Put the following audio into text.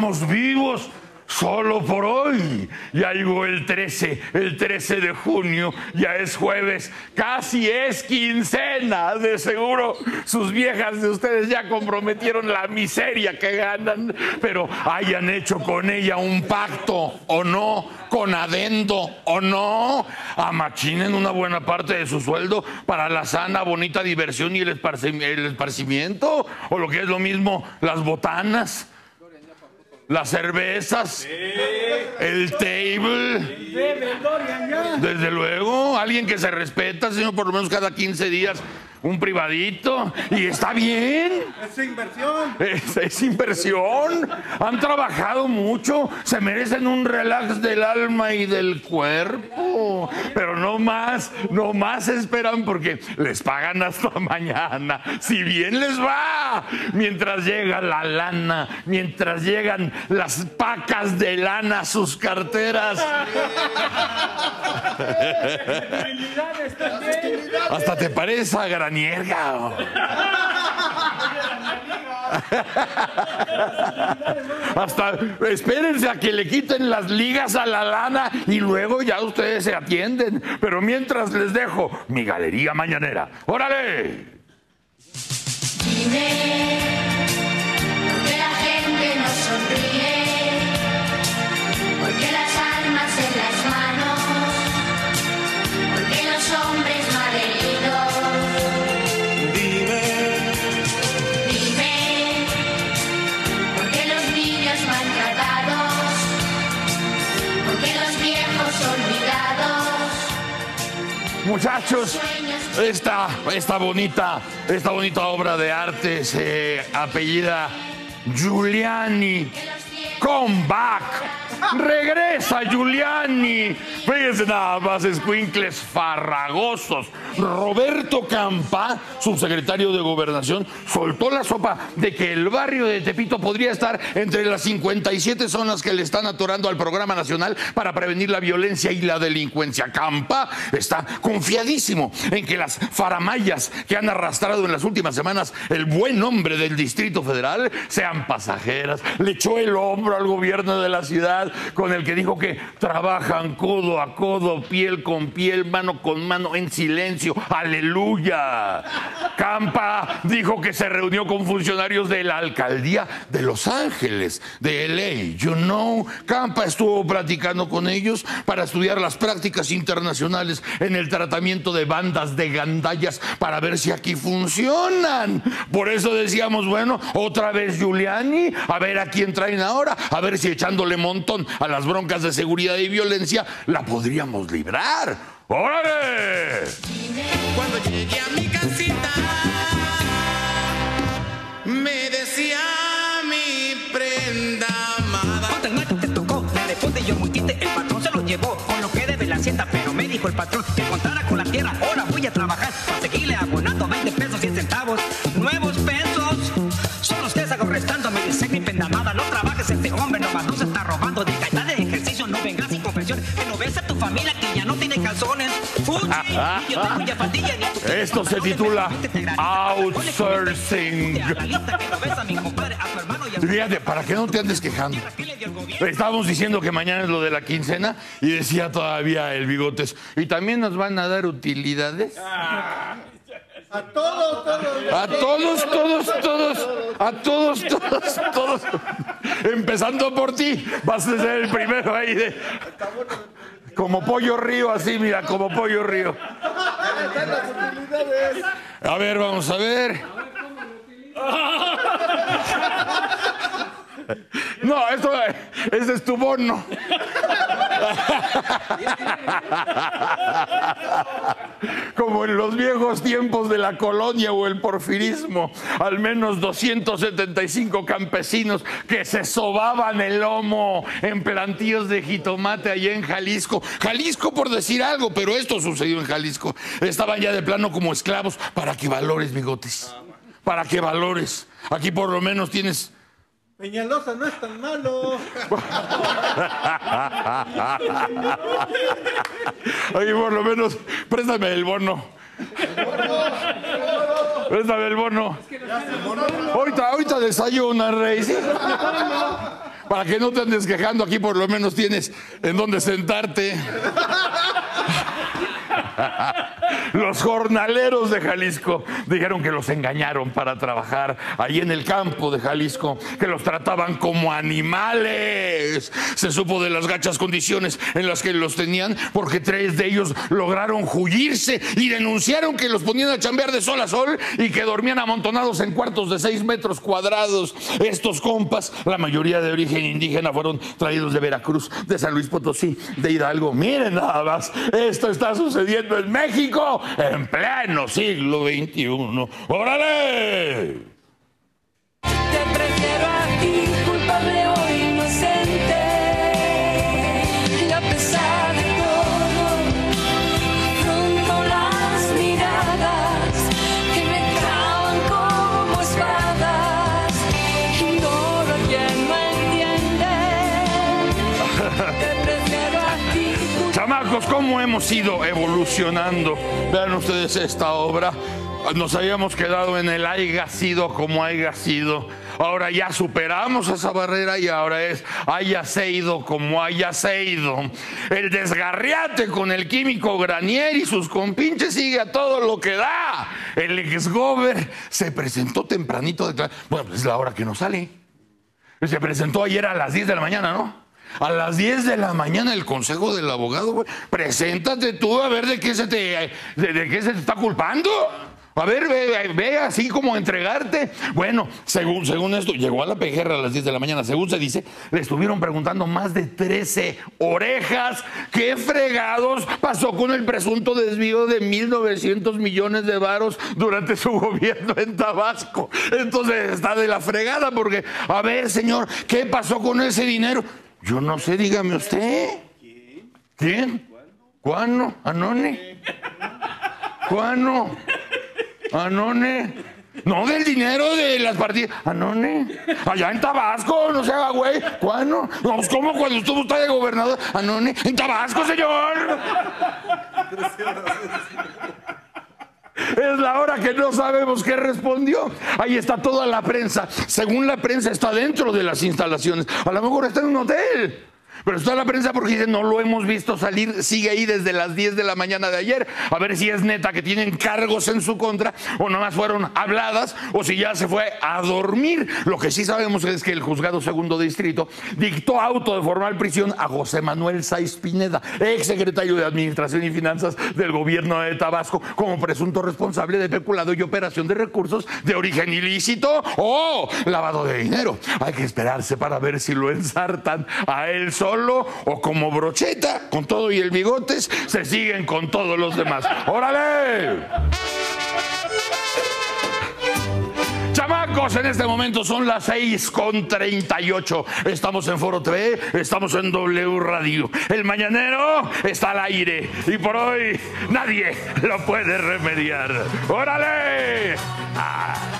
estamos vivos solo por hoy. Ya llegó el 13, el 13 de junio, ya es jueves, casi es quincena, de seguro. Sus viejas de ustedes ya comprometieron la miseria que ganan, pero hayan hecho con ella un pacto o no, con adendo o no, amachinen una buena parte de su sueldo para la sana, bonita diversión y el, esparcimiento, o lo que es lo mismo, las botanas las cervezas, el table. Desde luego, alguien que se respeta, señor, por lo menos cada 15 días un privadito y está bien. Es inversión. Es, inversión. Han trabajado mucho, se merecen un relax del alma y del cuerpo. Pero no más, no más esperan porque les pagan hasta mañana. Si bien les va, mientras llega la lana, mientras llegan las pacas de lana a sus carteras. Hasta te parece nierga. Hasta espérense a que le quiten las ligas a la lana y luego ya ustedes se atienden. Pero mientras les dejo mi galería mañanera. ¡Órale! Muchachos, esta, esta, bonita, esta bonita obra de arte se apellida Giuliani Comeback. Regresa Giuliani. Fíjense nada más, escuincles farragosos. Roberto Campa, subsecretario de Gobernación, soltó la sopa de que el barrio de Tepito podría estar entre las 57 zonas que le están atorando al programa nacional para prevenir la violencia y la delincuencia. Campa está confiadísimo en que las faramayas que han arrastrado en las últimas semanas el buen nombre del Distrito Federal sean pasajeras. Le echó el hombro al gobierno de la ciudad con el que dijo que trabajan codo a codo, piel con piel, mano con mano, en silencio. Aleluya. Campa dijo que se reunió con funcionarios de la alcaldía de Los Ángeles, de LA. You know, Campa estuvo platicando con ellos para estudiar las prácticas internacionales en el tratamiento de bandas de gandallas para ver si aquí funcionan. Por eso decíamos, bueno, otra vez Giuliani, a ver a quién traen ahora, a ver si echándole montón a las broncas de seguridad y violencia, la podríamos librar. ¡Órale! Cuando llegué a mi casita, me decía mi prenda amada. Otra te tocó, la de yo multite, el patrón se lo llevó con lo que debe la hacienda, pero me dijo el patrón que contara con la tierra, ahora voy a trabajar para seguirle abonando 20 pesos y centavos, nuevos pesos. Son los que hago restando, me dice mi prenda amada, no Esto se titula Outsourcing. Fíjate, ¿para qué no te andes quejando? Estábamos diciendo que mañana es lo de la quincena y decía todavía el bigotes. ¿Y también nos van a dar utilidades? A todos, todos. A todos, todos, todos. A todos, todos, todos. Empezando por ti. Vas a ser el primero ahí de. Como pollo río, así, mira, como pollo río. A ver, vamos a ver. No, ese es tu bono. Como en los viejos tiempos de la colonia o el porfirismo, al menos 275 campesinos que se sobaban el lomo en plantíos de jitomate allá en Jalisco. Jalisco por decir algo, pero esto sucedió en Jalisco. Estaban ya de plano como esclavos para que valores, bigotes. Para que valores. Aquí por lo menos tienes Peñalosa no es tan malo. Oye, por lo menos, préstame el bono. Préstame el bono. Ahorita, ahorita desayuna, rey. Para que no te andes quejando, aquí por lo menos tienes en dónde sentarte. Los jornaleros de Jalisco dijeron que los engañaron para trabajar ahí en el campo de Jalisco, que los trataban como animales. Se supo de las gachas condiciones en las que los tenían porque tres de ellos lograron huirse y denunciaron que los ponían a chambear de sol a sol y que dormían amontonados en cuartos de seis metros cuadrados. Estos compas, la mayoría de origen indígena, fueron traídos de Veracruz, de San Luis Potosí, de Hidalgo. Miren nada más, esto está sucediendo en México en pleno siglo XXI. ¡Órale! Chamacos, ¿cómo hemos ido evolucionando? Vean ustedes esta obra. Nos habíamos quedado en el haya sido como haya sido. Ahora ya superamos esa barrera y ahora es haya ido como haya ido. El desgarriate con el químico Granier y sus compinches sigue a todo lo que da. El exgober se presentó tempranito. De... Bueno, pues es la hora que nos sale. Se presentó ayer a las 10 de la mañana, ¿no? A las 10 de la mañana el consejo del abogado, güey. Preséntate tú a ver de qué se te, de, qué se te está culpando. A ver, ve, ve, así como entregarte. Bueno, según, según esto, llegó a la pejerra a las 10 de la mañana. Según se dice, le estuvieron preguntando más de 13 orejas. ¿Qué fregados pasó con el presunto desvío de 1.900 millones de varos durante su gobierno en Tabasco? Entonces está de la fregada porque, a ver, señor, ¿qué pasó con ese dinero? Yo no sé, dígame usted. ¿Quién? ¿Cuándo? ¿Anone? ¿Cuándo? ¿Anone? No, del dinero de las partidas. ¿Anone? Allá en Tabasco, no se haga güey. ¿Cuándo? No, pues como cuando estuvo usted de gobernador. ¿Anone? En Tabasco, señor. Es la hora que no sabemos qué respondió. Ahí está toda la prensa. Según la prensa, está dentro de las instalaciones. A lo mejor está en un hotel. Pero está la prensa porque dice, no lo hemos visto salir, sigue ahí desde las 10 de la mañana de ayer, a ver si es neta que tienen cargos en su contra o nomás fueron habladas o si ya se fue a dormir. Lo que sí sabemos es que el juzgado segundo distrito dictó auto de formal prisión a José Manuel Saiz Pineda, ex secretario de Administración y Finanzas del gobierno de Tabasco, como presunto responsable de peculado y operación de recursos de origen ilícito o lavado de dinero. Hay que esperarse para ver si lo ensartan a él solo o como brocheta, con todo y el bigotes, se siguen con todos los demás. ¡Órale! Chamacos, en este momento son las 6 con 38. Estamos en Foro TV, estamos en W Radio. El mañanero está al aire y por hoy nadie lo puede remediar. ¡Órale! Ah.